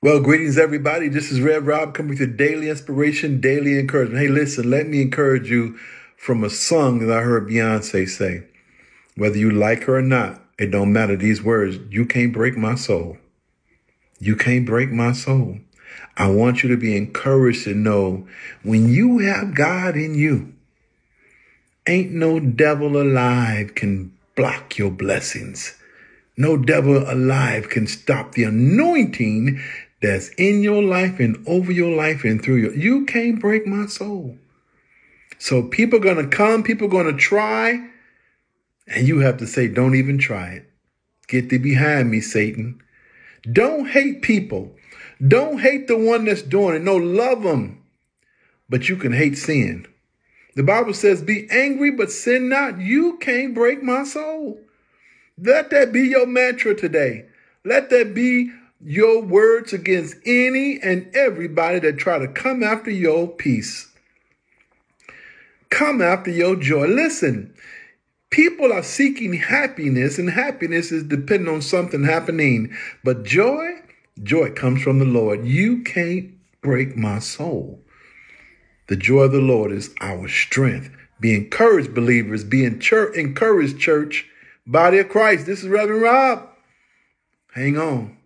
Well, greetings, everybody. This is Rev Rob coming to daily inspiration, daily encouragement. Hey, listen, let me encourage you from a song that I heard Beyonce say. Whether you like her or not, it don't matter. These words, you can't break my soul. You can't break my soul. I want you to be encouraged to know when you have God in you, ain't no devil alive can block your blessings. No devil alive can stop the anointing that's in your life and over your life and through you. You can't break my soul. So people are going to come, people are going to try, and you have to say, don't even try it. Get thee behind me, Satan. Don't hate people. Don't hate the one that's doing it. No, love them. But you can hate sin. The Bible says, be angry, but sin not. You can't break my soul. Let that be your mantra today. Let that be your words against any and everybody that try to come after your peace. Come after your joy. Listen, people are seeking happiness, and happiness is dependent on something happening. But joy, joy comes from the Lord. You can't break my soul. The joy of the Lord is our strength. Be encouraged, believers. Be encouraged, church. Body of Christ. This is Reverend Rob. Hang on.